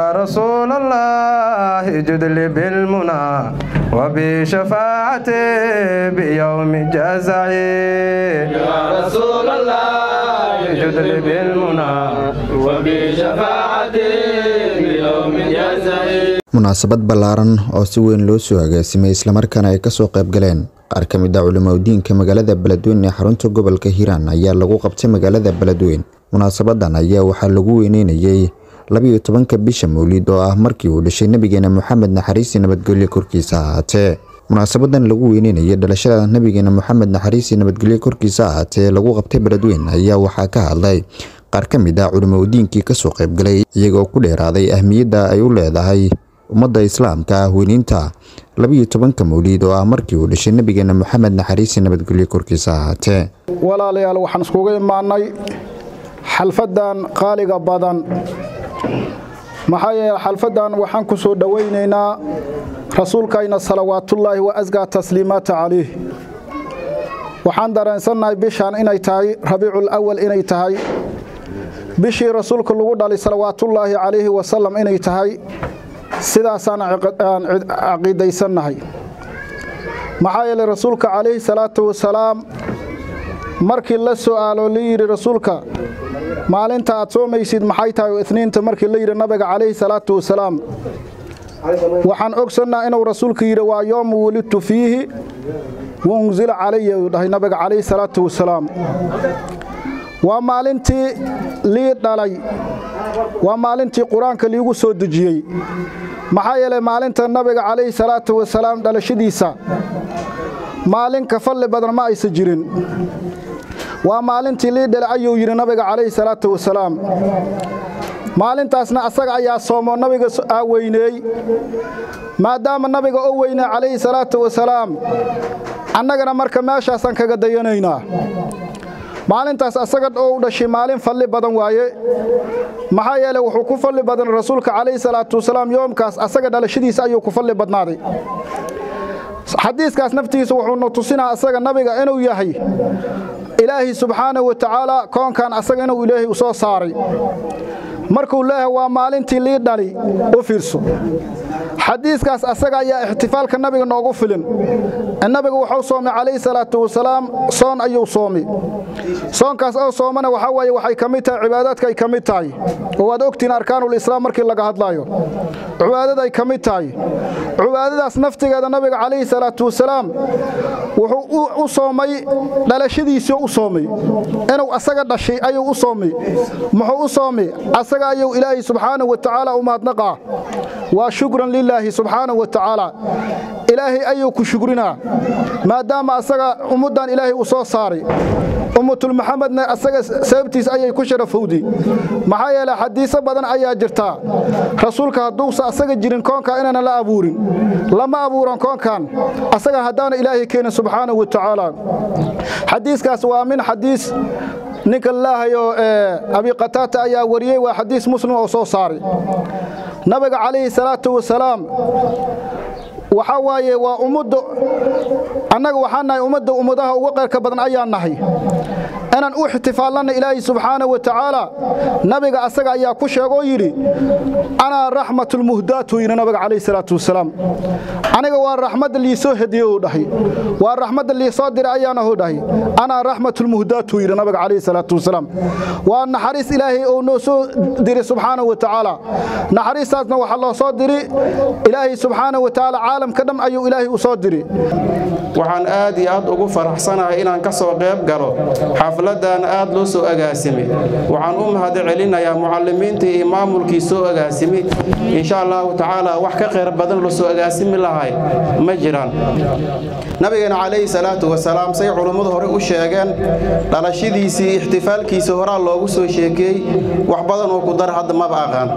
رسول الله جد لي بالمنى وبشفاعتي بيوم جزعي يا رسول الله جد لي بالمنى وبشفاعتي بيوم جزعي munaasabad ballaaran oo si weyn loo soo agaasimay islamarkaana ay kasoo qayb galeen qaar ka mid a culimadiinka magaalada beledweyne ee xarunta gobolka hiiraan ayaa lagu qabtay magaalada beledweyne munaasabadan ayaa waxaa lagu weyneynayey labiyo tobanka bisha mawlid oo ah markii uu dhashay nabigeena moxamed naxariisi nabadgelyo korkiisa ahaatee. Munaasabadan lagu weyneynayay dhalashada nabigeena moxamed naxariisi nabadgelyo korkiisa ahaatee lagu qabtay beledweyne ayaa waxaa ka hadlay. Qaar ka mid ah culimadiinkii ka soo qaybgalay iyagoo ku dheeraaday ahmiyadda ay u leedahay ummadda islaamka ah weyniinta labiyo tobanka mawliid oo ah markii uu dhashay nabigeena moxamed naxariisi nabadgelyo korkiisa ahaatee. Walaalayaal waxaan iskugu imaannay xalfaddan qaaliga badan maxaa yeele xalfaddan waxaan ku soo dhowaynaynaa rasuulkayna salawaatullaahi wa asgaa tasliimaata calayh. Waxaan dareensannahay bishaan inay tahay rabiicul awal inay tahay. Bishii rasuulka lagu dhalay salawaatullaahi calayhi wasalam inay tahay sidaasaan caqiidaysannahay. Maxaa yeele rasuulka calayhi salaatu wasalaam markii la su'aalo la yidhi rasuulka maalinta aad soomaysid maxay tahay oo itniinta markii la yidhi nabiga calayhi salaatu wasalaam waxaan ogsannaha inuu rasuulka yidhi waa yoomu welidtu fiihi wa unsila calaya uu dhahay nabiga calayhi salaatu wasalaam. Waa maalintii lii dhalay waa maalintii qur'aanka liigu soo dejiyey. Maxaa yeelay maalinta nabiga calayhi salaatu wasalaam dhalashadiisa maalin ka badan ma aysa jirin waa maalintii lii dhalay ayuu yidhi nabiga calayhi salaatu wasalaam. Maalintaasna asaga ayaa soomoo nabiga aa weyneey maadaama nabiga oo weynee calayhi salaatu wasalaam annagana marka meeshaasaan kaga dayanaynaa. Maalintaas asaga oo u dhashay maalin fadli badan waaye. Maxaa yeele wuxuu ku fadli badan rasuulka calayhi salaatu wasalaam yoomkaas asaga dhalashadiisa ayuu ku fadli badnaaday. Xadiiskaas naftiisa wuxuuna tusinaa asaga nabiga inuu yahay ilaahi subxaanahu wa tacaala koonkan asaga inuu ilaahay u soo saaray. Markuu leeyahay waa maalintii lii dhali u fiirso xadiiskaas asaga ayaa ixtifaalka nabiga noogu filin. Nabiga wuxuu soomay calayhi salaatu wasalaam soon ayuu soomay soonkaas oo soomana waxaa waaye waxay ka mid tahay cibaadaadka ay ka mid tahay. Oo waad ogtihiin arkaanulislaam markii laga hadlaayo. Cibaadada ay ka mid tahay. Cibaadadaas naftigeeda nabiga calayhi salaatu wasalaam wuxuu u soomay dhalashadiisii u soomay. Inuu asaga dhashay ayuu u soomay muxuu u soomay asaga ayuu ilaahay subxaanahu wa tacaala u mahadnaqaa waa shukran lilaahi subxaanahu wa tacaala ilaahay ayuu ku shukrinaa maadaama asaga ummaddan ilaahay u soo saaray ummatulmaxamedna asaga sababtiis ayay ku sharafowday maxaa yeele xadiiso badan ayaa jirtaa rasuulka hadduusa asaga jirin koonka inaana la abuurin lama abuuran koonkan. Asaga haddaana ilaahay keenin subxaanahu wa tacaala xadiiskaas waa min xadiis ninka laahayo abi qataata ayaa wariyey waa xadiis muslim oo soo saaray nabiga calayhi salaatu wasalaam waxaa waaye waa ummadda annaga waxaan nahay ummadda ummadaha ugu qayrka badan ayaan nahay. Inaan u ixtifaallanna ilaahay subxaanahu wa tacaala nabiga asaga ayaa ku sheegoo yidhi anaa raxmatulmuhdaat uu yidhi nabiga calayhi salaatu wasalaam aniga waa raxmadda liisoo hediye uu dhahay. Waa raxmadda liisoo diray ayaana uu dhahay. Anaa raxmatulmuhdaat uu yidhi nabiga calayhi salaatu wasalaam. Waa naxariis ilaahay oo noo soo diray subxaanahu wa tacaala naxariistaasna waxaa loo soo diri ilaahay subxaanahu wa tacaala caalamka dhan ayuu ilaahay u soo diri. Waxaan aad iyo aad ugu faraxsanahay inaan ka soo qayb galo xafladan aad loo soo agaasimay waxaan u mahad celinayaa mucalimiintii iyo maamulkii soo agaasimay insha allahu tacaala wax ka khayr badan loo soo agaasimi nabigeena calayhi salaatu wasalaam say culummadu hore u sheegeen dhalashadiisii ixtifaalkiisii horaa loogu soo sheekeeyey wax badan oo ku dar hadda maba aqaan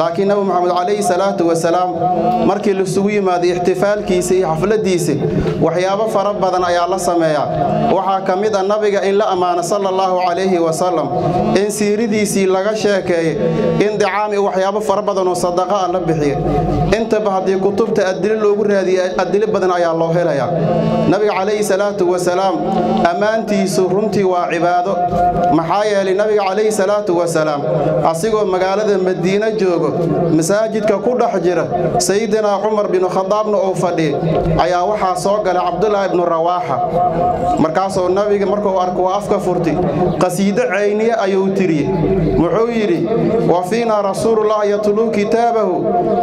laakiin nabi moxamed calayhi salaatu wasalaam markii laisugu yimaaday ixtifaalkiisa iyo xafladiisa waxyaabo fara badan ayaa la sameeyaa waxaa ka mid a nabiga in la ammaano ammaana sala allahu calayhi wasalam in siiridiisii laga sheekeeye in dicaam iyo waxyaabo fara badan oo sadaqa ah la bixiye intaba haddii kutubta adilo loogu raadiye adilo badan ayaa loo helayaa nabiga calayhi salaatu wasalaam ammaantiisu runtii waa cibaado maxaa yeelay nabiga calayhi salaatu wasalaam asigoo magaalada madiine joogo masaajidka ku dhex jira sayidinaa cumar binu khadaabna uu fadhiya ayaa waxaa soo galay cabdulaahi ibnu rawaaxa markaasoo nabiga markuu arko afka furti qasiido cayniye ayuu tiriyey wuxuu yidhi wa fiinaa rasuulullah yatluu kitaabahu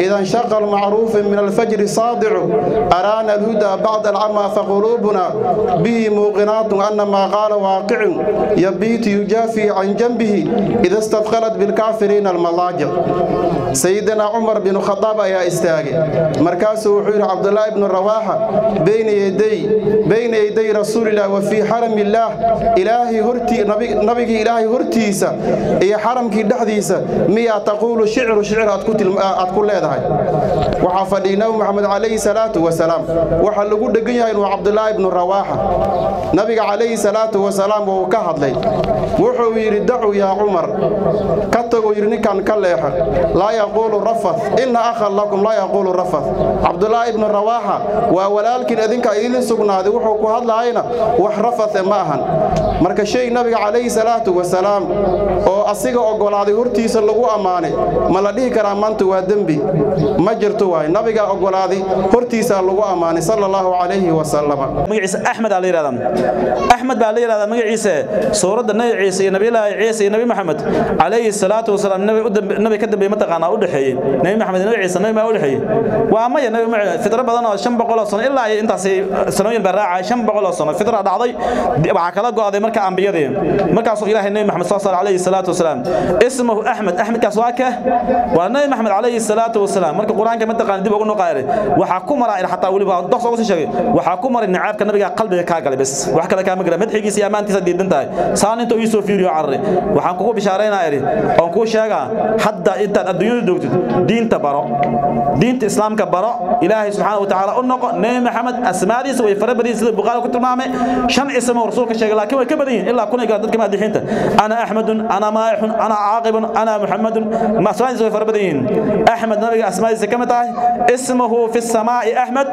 ida nshaqa almacruufu min alfajri الخاضع أرانا الهدى بعد العمى فغروبنا به موقنات أن ما قال واقع يبيت يجافي عن جنبه إذا استثقلت بالكافرين الملاجئ. سيدنا عمر بن الخطاب يا استاغي مركاس وحير عبد الله بن الرواحة بين يدي بين يدي رسول الله وفي حرم الله إلهي هرتي نبي نبي إلهي هرتيسا حرم كي دحديسا ميا تقول شعر شعر أتكون أتكون لهذا وحافظينه محمد علي calayhi salaatu wasalaam. Waxaa lagu dhegan yahay inuu cabdulaahi ibnu rawaaxa nabiga calayhi salaatu wasalaam wuu ka hadlay. Wuxuu yidhi dacu yaa cumar ka taguu yidhi ninkan ka leexa laa yaquulu rafath ina akhan lakum laa yaquulu rafath. Cabdulaahi ibnu rawaaxa waa walaalkiin idinka idin sugnaaday. Wuxuu ku hadlaayna wax rafathe ma ahan. Marka shay nabiga calayhi salaatu wasalaam oo asiga oggolaaday hortiisa lagu ammaanay ma la dhihi karaa maanta waa dembi? Ma jirto waay nabigaa oggolaaday hortiisaa lagu ammaanay sala allahu calayhi wasalama magaciisa axmed aa la yidhahdaa axmed baa la yidhahdaa magaciisa suuradda nabi ciise iyo nabiyullaahi ciise iyo nabi maxamed calayhi salaatu wasalaam nabi ka dambeeye mataqaanaa u dhexeeyey nabi maxamed iyo nabi ciise nabi maa u dhexeeyey waa maya nabi fitro badan oo shan boqol oo sano ilaa iyo intaasi sanooyin baa raacay shan boqol oo sano. Fitra dhacday waxaa kala go'day marka ambiyadii. Markaasuu ilaahay nabi maxamed soo saaray calayhi salaatu wasalaam ismuhu axmed axmedkaas waa ka. Waa nabi maxamed calayhi salaatu wasalaam marka qur'aanka mataqaana dib ugu noqaayay waxaa ku maraa xataa weliba dox ugu sii sheegay waxaa ku maray nicaabka nabiga qalbiga kaa galay bas wax kale kaama gala madxigiisa iyo ammaantiisa diidan tahay saan inta ii soo fiiriyo carri waxaan kugu bishaaraynaa idhi oon kuu sheegaa hadda intaad adduunyada joogtid diinta baro diinta islaamka baro ilaahay subxaana wa tacaala u noqo nebi maxamed asmaadiisa way fara badan sida buqaari ku tilmaamay shan ismo rasuulka sheegay laakiin way ka badan yihiin ilaa kun iyo dadka maadixiinta ana axmedun ana maaixun ana caaqibun ana muxamadun asmaadiisa way fara badan yihiin axmed nabiga asmaadiisa ka mid tahay ismuhu fi samaa'i axmed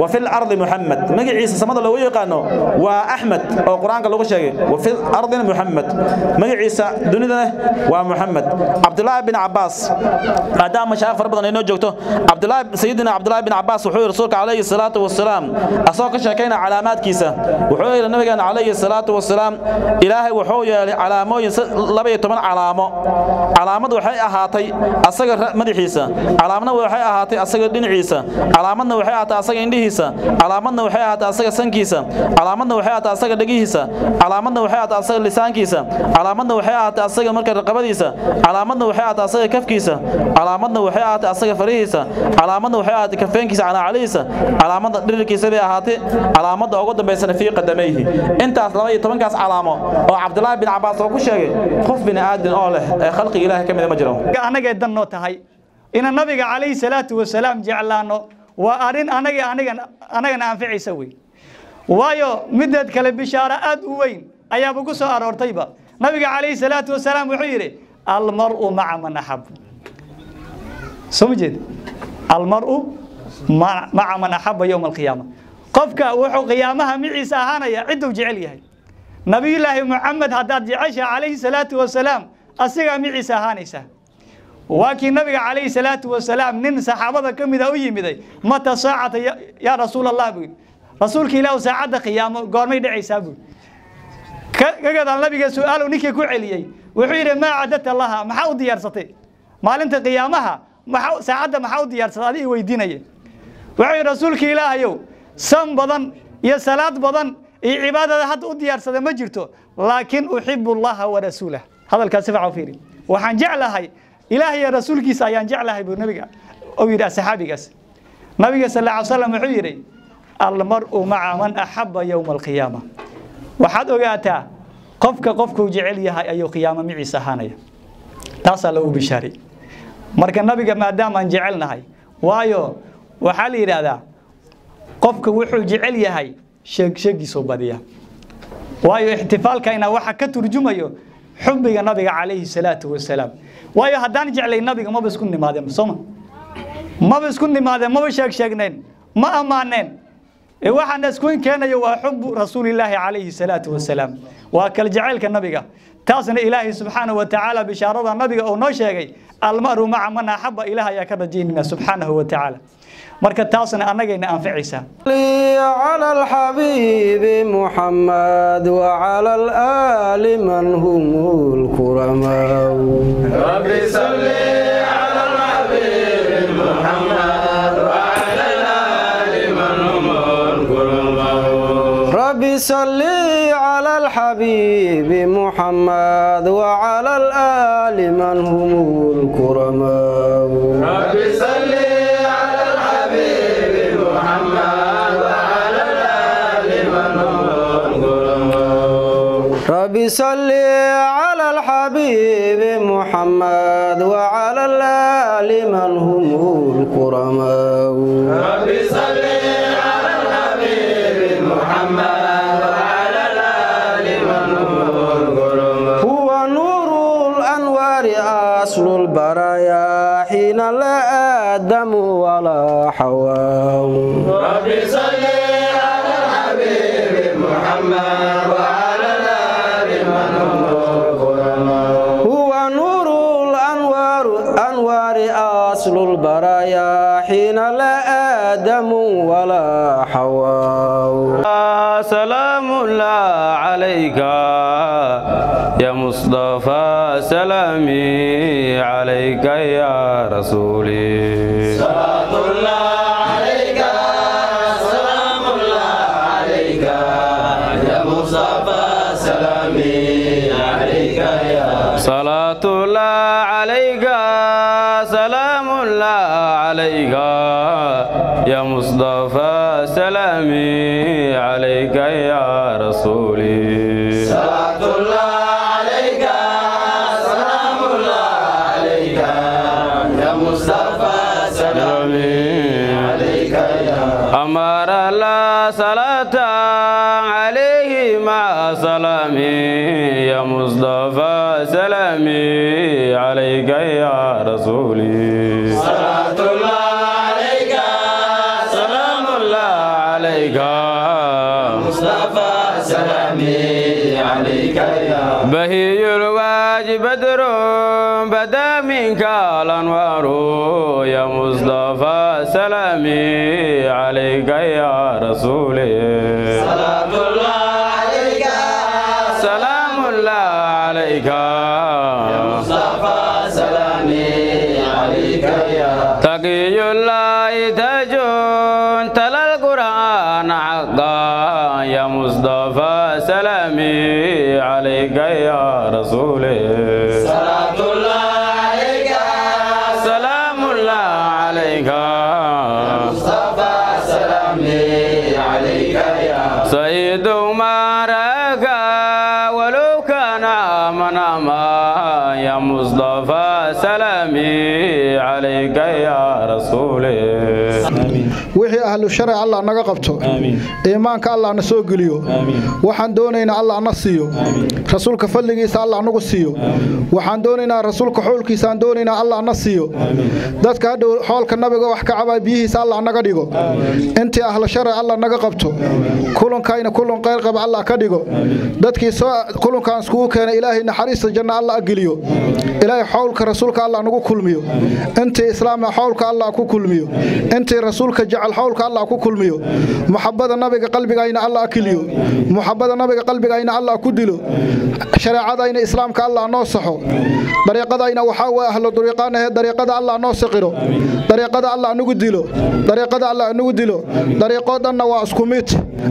wa fi lardi muxamed magaciisa samada loogu yaqaano waa axmed oo qur'aanka lagu sheegay wa fi ardina muxamed magaciisa dunidana waa muxamed cabdulaahi bin cabaas maadaama mashaayikh fara badan ay noo joogto cabdulaahi sayidina cabdulaahi bin cabaas wuxuu yidhi rasuulka calayhi salaatu wasalaam asagoo ka sheekaynaya calaamaadkiisa wuxuu yidhi nabigeena calayhi salaatu wasalaam ilaahay wuxuu yeelay calaamooyin laba iyo toban calaamo calaamad waxay ahaatay asaga madaxiisa calaamadna waxay ahaatay asaga dhinaciisa calaamadna waxay ahaatay asaga indhihiisa calaamadna waxay ahaatay asaga sankiisa calaamadna waxay ahaatay asaga dhegihiisa calaamadna waxay ahaatay asaga lisaankiisa calaamadna waxay ahaatay asaga marka raqabadiisa calaamadna waxay ahaatay asaga kafkiisa calaamadna waxay ahaatay asaga farihiisa calaamadna waxay ahaatay kafeenkiisa calaacalihiisa calaamadda dhirirkiisa bay ahaatay calaamadda ugu dambaysana fii qadamayhi. Intaas laba iyo tobankaas calaamo oo cabdulaahi bin cabaas oo ku sheegay qof bini aadin oo leh ee khalqiga ilaahay ka mida ma jiro anagay dan tahay ina nabiga calayhi salaatu wasalaam jeclaano waa arrin anaga anigan anagana anficaysa wey waayo mideed kale bishaaro aad u weyn ayaaba ku soo aroortayba. Nabiga calayhi salaatu wasalaam wuxuu yidhi almar'u maca man axab soo ma jeed? Almar'u maca man axaba yowma alqiyaama qofka wuxuu qiyaamaha miciisa ahaanaya cidduu jecel yahay. Nabiyullaahi muxamed haddaad jeceshaha calayhi salaatu wasalaam asigaa miciisa ahaanaysa waa kii nabiga calayhi salaatu wasalaam nin saxaabada ka mida u yimiday mata saacata yaa rasuul allah buu rasuulka ilaahu saacadda qiyaamo goormay dhacaysaa? buu ka gadaan nabiga su'aalu ninkii ku celiyey wuxuu yidhi maa cadadta laha maxaa u diyaarsatay? Maalinta qiyaamaha saacadda maxaa u diyaarsatay? Adiga weydiinaya wuxuu yidhi rasuulka ilaahayow san badan iyo salaad badan iyo cibaadada hadda u diyaarsada ma jirto laakiin uxibu allaha warasuulah hadalkaas si fiiri. Waxaan jeclahay ilaah iyo rasuulkiisa ayaan jeclahay buu nabiga uu yidhi saxaabigaas. Nabiga sal alla slam wuxuu yidhi almar'u maca man axaba yowma alqiyaama. Waxaad ogaataa qofka qofkuu jecel yahay ayuu qiyaamo miciisa ahaanaya. Taasaa lagu bishaaray. Marka nabiga maadaamaan jecelnahay waayo waxaa la yidhaahdaa qofka wuxuu jecel yahay sheeg sheegiisuu badiya waayo ixtifaalkayna waxa ka turjumayo xubbiga nabiga calayhi salaatu wasalaam. Waayo haddaan jeclay nabiga maba isku nimaadeen sooma. Maba isku nimaadeen maba sheeg sheegnayn ma ammaaneen. Ee waxaana isku keenayo waa xubu rasuulilaahi calayhi salaatu wasalaam. Waa kal jacaylka nabiga. Taasna ilaahay subxaanahu wa tacaala bishaarada nabiga oo noo sheegay almaru maca man axaba ilaah ayaa ka rajaynayna subxaanahu wa marka taasna annagayna anficaysaa على الحبيب محمد وعلى الآل من هم الكرماء رب صل على الحبيب محمد وعلى الآل من هم الكرماء رب صل على الحبيب محمد وعلى الآل من هم الكرماء رب صل على الحبيب محمد وعلى الآل من هم الكرماء. رب صل على الحبيب محمد وعلى الآل من هم الكرماء. هو نور الأنوار أصل البرايا حين لا آدم ولا حواء رب صل على الحبيب محمد عليك يا رسولي صلاة عليه مع سلامي. يا مصطفى سلامي عليك يا رسولي. بهي الواجب بدر بدا منك الانوار يا مصطفى سلامي عليك يا رسولي. صلاة الله مصطفى سلامي عليك يا صلاة الله ahlu sharci allah naga qabto. Iimaanka allah na soo geliyo. Waxaan doonaynaa allah na siiyo. Rasuulka fadligiisa allah nagu siiyo. Waxaan doonaynaa rasuulka xoolkiisaan doonaynaa allah na siiyo. Dadka hadhow xoolka nabiga wax ka cabaa biyihiisa allah naga dhigo. Intii ahlu sharci allah naga qabto. Kulankayna kulan qayr qaba allah ka dhigo. Dadkii soo kulankaan iskugu keenay ilaahay naxariista janna allah ageliyo ilaahay xowlka rasuulka allah nagu kulmiyo. Intii islaamka xowlka allah ku kulmiyo. Intii rasuulka jecel xowlka allah ku kulmiyo. Muxabada nabiga qalbigayna allah akiliyo muxabada nabiga qalbigayna allah ku dilo. Shareecadayna islaamka allah noo saxo. Dariiqadayna waxaa waa ahlo dariiqaanahe dariiqada allah noo saqiro dariiqada allah nagu dilo. Dariiqada allah nagu dilo. Dariiqoo dhanna waa isku mid.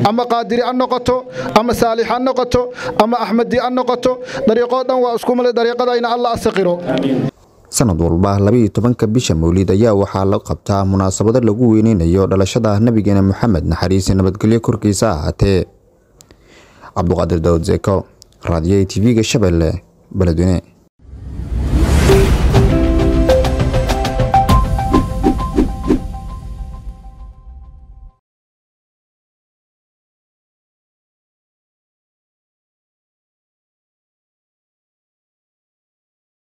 Ama qaadiri ha noqoto ama saalix ha noqoto ama axmedi ha noqoto dariiqoo dhan waa isku mid. Dariiqadayna allah asaqiro sanad walba labaiyo tobanka bisha mawlid ayaa waxaa la qabtaa munaasabado lagu weyneynayo dhalashada nabigeena moxamed naxariisi nabadgelyo korkiisa ahaatee. Cabduqaadir daawud zeko raadiyo tv-ga shabeelle beledweyne